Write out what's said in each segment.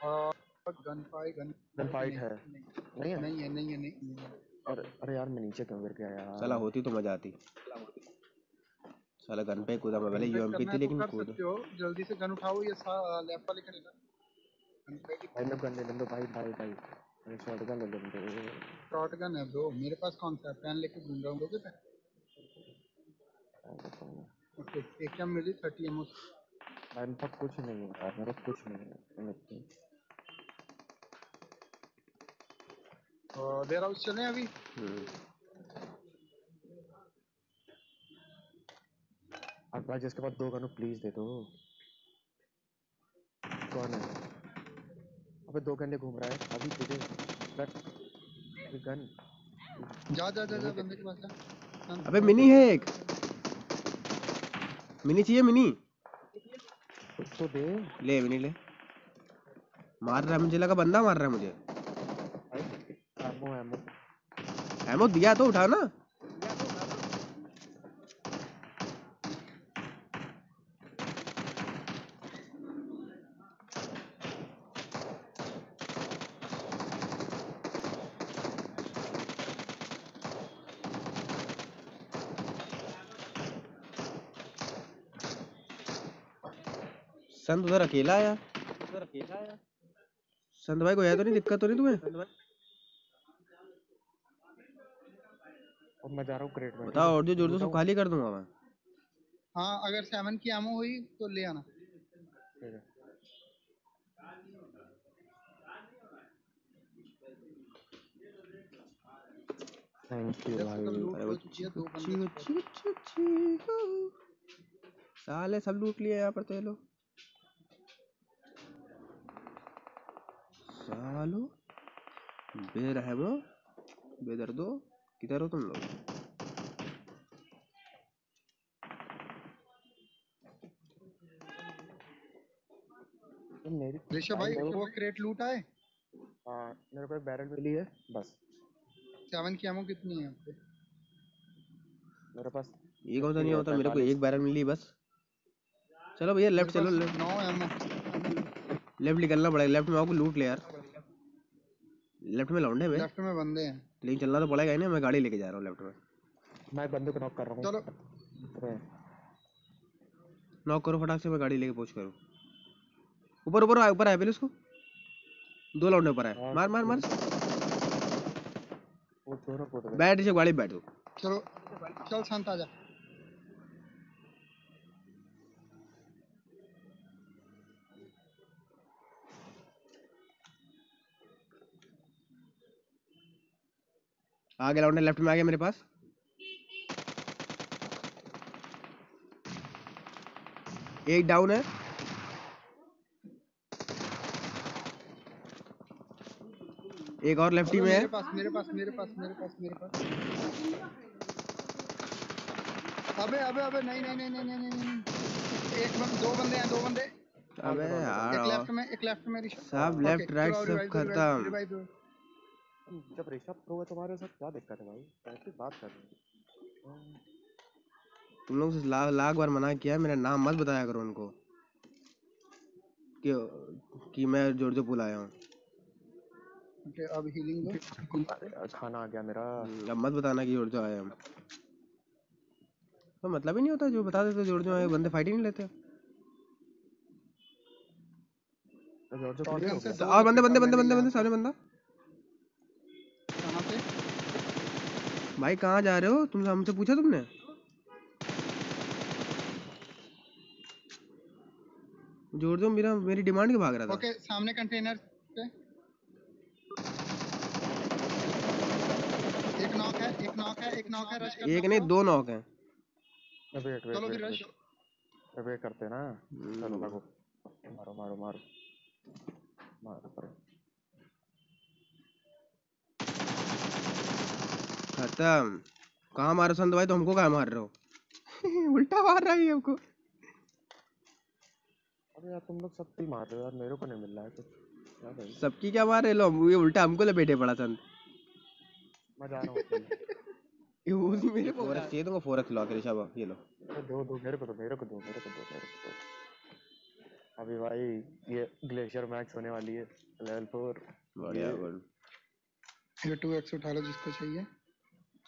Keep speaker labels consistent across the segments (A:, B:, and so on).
A: Gun fight gun
B: gun fight है। नहीं। है?
A: नहीं है नहीं है नहीं नहीं है।
B: अरे अरे यार मैं नीचे क्यों गिर गया यार।
C: साला होती तो मज़ा आती। साला गन पे कूदा मैं
A: Invest
C: यूएमपी थी
A: है तो
C: लेकिन कूदा।
A: हो। जल्दी से गन उठाओ ये लेफ़्ट वाले खड़े ना। गन फाइट
B: भाई मैं गन ले लें भाई भाई भाई। मैं शॉट गन ले लें दो
A: शॉट गन है ब्रो मेरे पास कौन सा है? पेन लेके घूम रहा हूँ लोगे पे ओके एक क्या मिली थर्टी एमओ
B: भाई मेरे पास कुछ नहीं है यार मेरे पास कुछ नहीं है।
A: वेयर हाउस चले अभी।
B: और भाई जिसके पास दो गन प्लीज़ दे दो कौन है अबे दो गन ले घूम रहा है अभी तुझे अबे गन
A: जा जा जा जा बंदे के पास जा
C: अबे मिनी है एक। मिनी चाहिए मिनी?
B: तो दे।
C: ले मिनी ले। मार रहा है मुझे लगा बंदा मार रहा है मुझे।
B: एमो एमो
C: एमो दिया तो उठा ना। संत उधर अकेला आया। संत भाई को है तो नहीं, दिक्कत तो नहीं तुम्हें?
B: अब मैं जा रहा हूँ क्रेट में।
C: बताओ और जो ज़ोर से खाली कर दूँगा मैं।
A: हाँ अगर सेवन की एमओ हुई तो ले आना।
B: ठीक है। थैंक यू
A: दो।
C: साले सब लूट लिए यहाँ पर तो ये लोग। सालो। बेर है ब्रो बेदर बेदर्दो किधर हो तुम लोग
B: मेरी
A: ऋषभ भाई वो क्रेट लूट आए
B: हाँ मेरे को एक बैरल मिली है बस
A: सेवन की एमओ कितनी है
B: मेरे पास
C: ये कौन सा नहीं होता मेरे को एक बैरल मिली बस चलो भैया लेफ़्ट चलो लेफ़्ट
A: नौ एमओ
C: लेफ़्ट निकलना पड़ेगा लेफ़्ट में आपको लूट ले यार लेफ़्ट में लौंडे में
A: लेफ़्ट में बंदे हैं।
C: लेकिन चलना तो पड़ेगा ही ना मैं गाड़ी लेके जा रहा हूँ लेफ़्ट में।
B: मैं बंदे को नॉक कर रहा हूँ।
A: चलो।
C: नॉक करो फटाक से मैं गाड़ी लेके पहुँच करूँ। ऊपर ऊपर ऊपर आए पहले उसको। दो लौंडे ऊपर आए।
B: हाँ।
C: मार मार मार। बैठ गाड़ी बैठ।
A: चलो। चल शांत आ जा।
C: आगे लौंडे लेफ़्ट में आ गया मेरे पास। एक डाउन है। एक और लेफ्टी में
A: मेरे
C: है
A: पास मेरे पास मेरे पास मेरे पास मेरे पास। अबे अबे अबे नहीं नहीं नहीं नहीं नहीं एक बंद दो बंदे हैं दो बंदे।
C: अबे
A: एक
C: यार
A: लेफ़्ट में एक लेफ़्ट में
C: सब लेफ़्ट राइट सब खत्म।
B: जब ऋषभ प्रो है तुम्हारे साथ क्या दिक्कत है भाई? कैसी बात कर रहे हो?
C: तुम लोग से लाख लाख बार मना किया है मेरा नाम मत बताया करो उनको। कि कि मैं जोरजो पुल आया हूँ।
A: ओके अब हीलिंग दो।
B: अरे खाना आ गया मेरा।
C: अब मत बताना कि जोरजो आया हम। तो मतलब ही नहीं होता जो बता देते जोरजो आए बंदे फाइट ही नहीं लेते।
B: तो
C: तो और बंदे बंदे बंदे बंदे बंदे। सामने बंदा
A: कहाँ पे
C: भाई कहाँ जा रहे हो? तुम हमसे पूछा तुमने? जोरजो मेरा मेरी डिमांड के भाग रहा था।
A: ओके okay, सामने कंटेनर पे। एक नॉक है एक नॉक है एक नॉक है रश कर
C: एक नहीं दो नॉक हैं।
B: वेट वेट
A: चलो फिर रश
B: वेट वेट करते हैं ना। चलो
C: हम्म,
B: लगो मारो मारो। मारो मारो।
C: खत्म कहाँ मारो संत भाई? तो हमको कहाँ मार रहे हो? उल्टा मार रहा है ये हमको।
B: अबे यार तुम लोग सब ही मार रहे हो यार मेरे को नहीं मिल रहा है कुछ। क्या भाई
C: सबकी क्या मार रहे लो ये उल्टा हमको लपेटे पड़ा संत।
B: मैं जा रहा हूँ
C: मेरे फोरक्स चाहिए तुमको? फोरक्स लो आके ऋषभ ये लो।
B: दो दो मेरे को दो मेरे को दो मेरे को दो मेरे को दो। अभी भाई ये ग्लेशियर मैक्स होने वाली है लेवल फोर
C: बढ़िया
B: ये-
C: गुड
A: ये टू एक्स उठा लो जिसको चाहिए।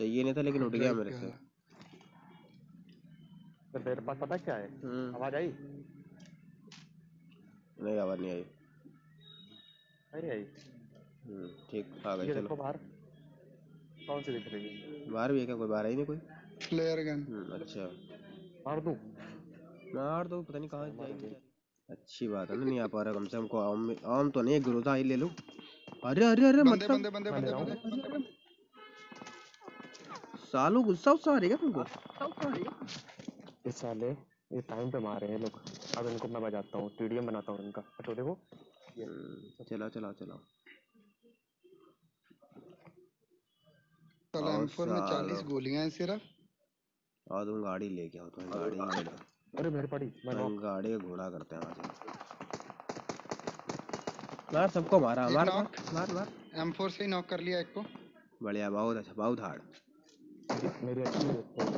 C: चाहिए नहीं था लेकिन उठ गया मेरे से।
B: तो तेरे पास पता क्या है?
C: हम्म।
B: आवाज़ आई?
C: नहीं आवाज़ नहीं आई।
B: नहीं आई?
C: हम्म ठीक आ गई चलो।
B: बाहर। कौन सी दिख रही है?
C: बाहर भी है क्या? कोई बाहर है ही नहीं कोई?
A: फ्लेयर गन
C: हम्म अच्छा।
B: मार दूँ?
C: मार दो पता नहीं कहाँ जाएगी। अच्छी बात है ना नहीं आ पा रहा कम से कम को आम आम तो नहीं ग्रोथा ही ले लो। अरे अरे अरे
A: बंदे
C: मतलब सालों गुस्सा उस्सा आ रही है तुमको?
B: इस साले ये टाइम पे मारे हैं लोग। अब इनको मैं बजाता हूँ टीडीएम बनाता हूँ इनका। अच्छा देखो।
C: चलाओ चलाओ चलाओ।
A: चलो
C: और
A: M4 में
C: सालो।
A: चालीस गोलियाँ हैं सिर्फ़।
C: और तुम गाड़ी लेके आओ तुम्हें गाड़ी
B: अरे मेरे पड़ी मैं
C: गाड़ी का घोड़ा करते हैं से। मार सबको मारा मार मार मार मार।
A: M4 से ही नॉक कर लिया एक को।
C: बढ़िया बहुत अच्छा बहुत हार्ड
B: मेरी अच्छी देखो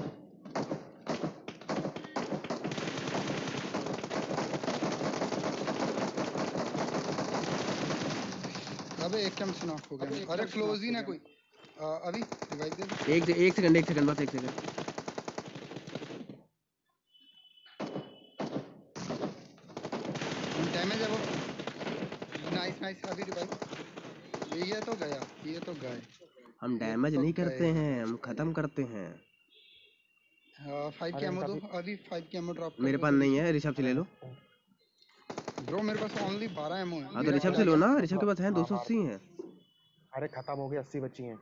A: अबे एक कम से नॉक हो गया अरे क्लोज ही ना कोई? आ, अभी रिवाइव दे दो।
C: एक एक सेकंड एक सेकंड बस एक सेकंड
A: डैमेज है वो? नाइस नाइस अभी रिवाइव ये तो गया ये तो गए
C: हम डैमेज नहीं करते हैं हम खत्म करते हैं।
A: फाइव
B: अरे
A: की एमो दो अभी फाइव की एमो ड्रॉप
C: मेरे पास नहीं है ऋषभ से ले लो।
A: ब्रो मेरे पास ओनली 12 एमो है।
C: हाँ तो ऋषभ से लो ना ऋषभ के पास है दो सौ अस्सी है।
B: अरे खत्म हो गई अस्सी बच्ची हैं।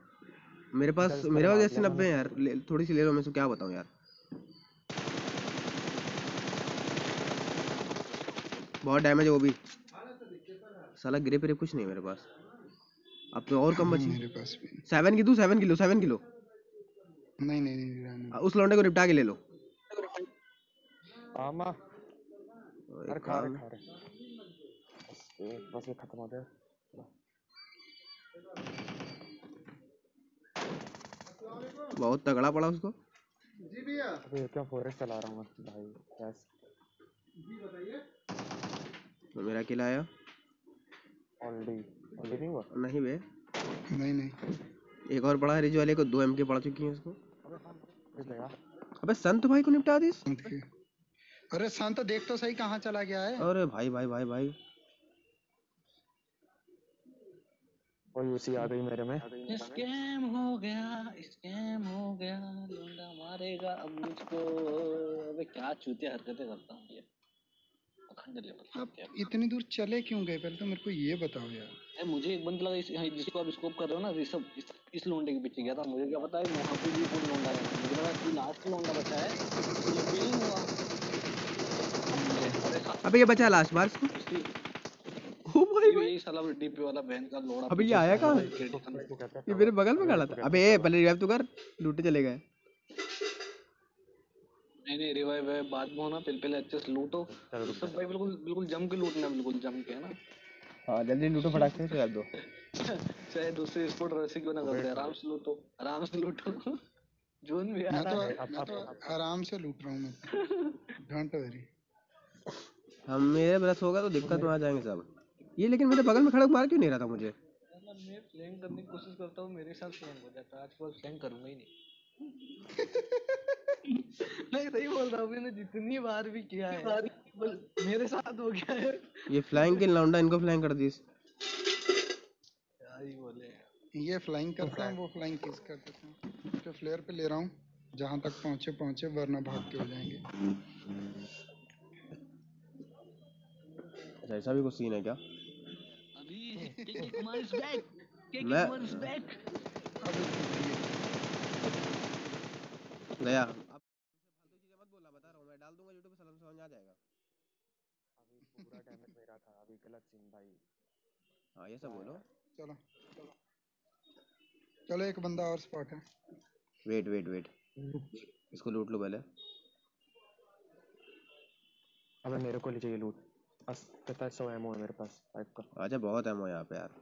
C: मेरे पास मेरे पास
B: दिया
C: नब्बे है यार थोड़ी सी ले लो मैं इसको क्या बताऊँ यार। बहुत डैमेज है वो भी। साला ग्रिप रिप कुछ नहीं मेरे पास। अब तो और कम बची?
A: मेरे पास भी नहीं।
C: सेवन की दू सेवन किलो सेवन किलो।
A: नहीं नहीं नहीं रहने दो।
C: उस लौंडे को निपटा के ले लो।
B: आमा अरे खा रहे खा रहे। बस ये बस ये खत्म हो जाए
C: बहुत तगड़ा पड़ा उसको।
B: जी अबे ये क्या फॉरेस्ट चला रहा हूँ मैं? भाई यस
C: तो मेरा किला आया।
B: ऑलरेडी नहीं हुआ
C: नहीं बे।
A: नहीं नहीं।
C: एक और है रिज वाले को दो एम के पड़ चुकी हैं
B: लगा
C: अबे संत भाई को निपटा दी
A: अरे संत देख तो सही कहाँ चला गया है।
C: अरे भाई भाई भाई भाई।
B: कोई उसी आ गई मेरे में।
D: स्कैम हो गया स्कैम हो गया लौंडा मारेगा अब मुझको। अबे क्या चूतिया हरकतें करता हूँ ये।
A: आप इतनी दूर चले क्यों गए? पहले तो मेरे को ये बताओ यार।
D: ए, मुझे एक बंदा लगा इस, हाँ, जिसको आप स्कोप कर रहे हो ना ऋषभ इस, इस लोंडे के पीछे गया था। मुझे क्या पता है वहाँ पे भी कोई लोंडा है। मुझे लगा कि लास्ट लोंडा बचा है। तो ये
C: अबे ये बचा लास्ट बार इसको? ओ भाई
D: ये यही साला डीपी वाला बहन का लोड़ा
C: अबे ये आया कहाँ? ये मेरे बगल में खड़ा था। अबे पहले रिवाइव तो कर लूटे चले गए।
D: नहीं नहीं रिवाइव है बाद में होना पहले पहले अच्छे से लूटो। सब भाई बिल्कुल बिल्कुल जम के लूटना बिल्कुल जम के है ना?
C: हाँ जल्दी लूटो फटाक से रिवाइव दो।
D: चाहे दूसरे स्पोर्ट रैसी क्यों ना कर दे आराम से लूटो आराम से लूटो। जोन भी आ रहा
A: तो
D: है।
A: मैं तो आराम से लूट रहा हूँ मैं। डोंट वरी
C: हम मेरे ब्रश होगा तो दिक्कत में आ जाएँगे सब। ये लेकिन मेरे बगल में खड़ा मार क्यों नहीं रहा था मुझे?
D: मतलब मैं फ्लैंक करने की कोशिश करता हूँ मेरे साथ फ्लैंक हो जाता है। आज के फ्लैंक करूँगा ही नहीं। नहीं सही बोल रहा हूँ मैंने जितनी बार भी किया है। मेरे साथ हो गया है।
C: ये फ्लाइंग किल लौंडा इनको फ्लाइंग कर दी
D: क्या ही बोले।
A: ये फ्लाइंग करता हूँ वो फ्लाइंग किस कर देता हूँ तो फ्लेयर पे ले रहा हूँ जहाँ तक पहुँचे पहुँचे वरना भाग के हो जाएँगे।
C: अच्छा ऐसा भी कुछ सीन है क्या?
D: अभी KK Kumar is back KK
C: मैं- गया अब फालतू चीज़ें मत बोलना बता रहा हूँ मैं डाल दूँगा यूट्यूब पे समझ समझ आ जाएगा
B: अभी पूरा डैमेज मेरा गलत सीन भाई।
C: हाँ ये सब बोलो।
A: चलो। चलो एक बंदा और स्पॉट है।
C: वेट वेट वेट इसको लूट लो पहले।
B: अबे मेरे को ले चाहिए लूट बस कितना सौ एमओ है मेरे पास फाइव का
C: अच्छा बहुत है यहाँ पे यार।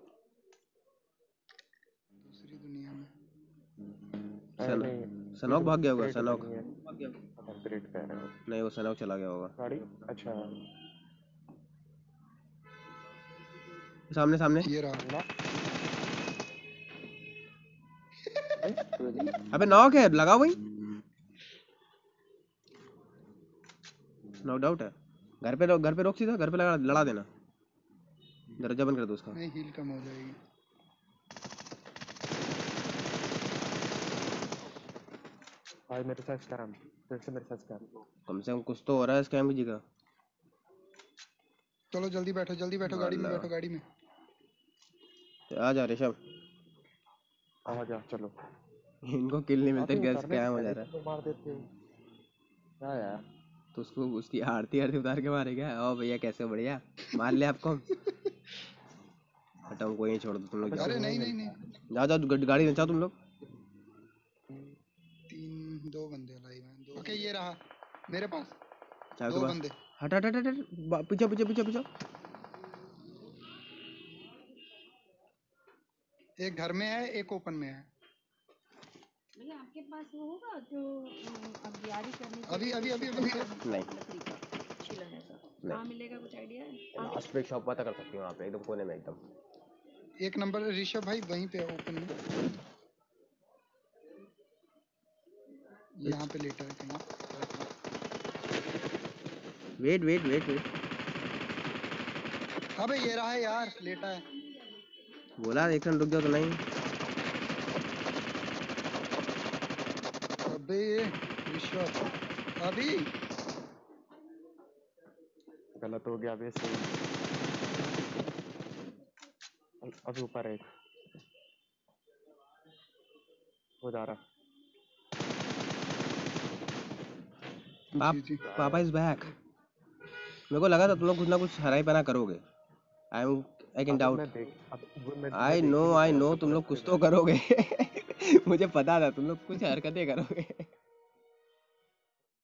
A: दूसरी दुनिया में।
C: सन-
B: नहीं,
C: सनौक भाग गया होगा सनौक।
B: नहीं
C: वो सनौक चला गया होगा।
B: गाड़ी? अच्छा।
C: सामने सामने।
A: ये रहा
B: ना।
C: अबे नॉक है? लगाओ भाई नॉक आउट है। घर पे घर पे रोक सीधा घर पे लगा लड़ा देना। दरवाज़ा बंद कर दो उसका।
A: नहीं हील कम हो जाएगी।
B: भाई मेरे साथ स्कैम फिर से मेरे साथ स्कैम
C: कम से कम कुछ तो हो रहा है स्कैम जी का।
A: चलो जल्दी बैठो जल्दी बैठो गाड़ी में बैठो गाड़ी में।
C: आ जा ऋषभ।
B: आ जा चलो।
C: इनको किल नहीं मिलता
B: आते
C: क्या
B: उतरने
C: स्कैम हो जा रहा है।
B: तो मार देते हो। क्या यार?
C: तो उसको उसकी आरती आरती उतार के मारेगा? ओ भैया कैसे बढ़िया? मार ले आपको हटाओ कोई नहीं छोड़ दो तुम लोग।
A: अरे नहीं नहीं नहीं।
C: जाओ ग- गाड़ी में तुम लोग।
A: तीन दो बंदे लाइव हैं दो ओके ये रहा। मेरे पास दो बंदे।
C: हट हट हट हट पीछे पीछे पीछे पीछे।
A: एक घर में है एक ओपन में है।
E: भैया आपके पास वो होगा जो अम, करने
A: अभी अभी अभी अभी।
C: नहीं।
E: लकड़ी का। कहाँ मिलेगा कुछ आइडिया है? आप
C: शॉप पता कर सकती हूँ वहाँ एकदम कोने में एकदम।
A: एक नंबर ऋषभ भाई वहीं पे ओपन में। यहाँ पे लेटर है कहीं
C: वेट वेट वेट वेट
A: अबे ये रहा है यार लेटा है।
C: बोला एक सेकंड रुक जाओ तो नहीं
A: अबे ऋषभ अभी?
B: गलत हो गया अभी सही। अभी ऊपर है एक। वो जा रहा।
C: पाप
A: जी
C: पापा इज़ बैक। मेरे को लगा था तुम लोग कुछ ना कुछ हराई पना करोगे। I am I can doubt I know I know तुम लोग कुछ तो करोगे। मुझे पता था तुम लोग कुछ हरकतें करोगे।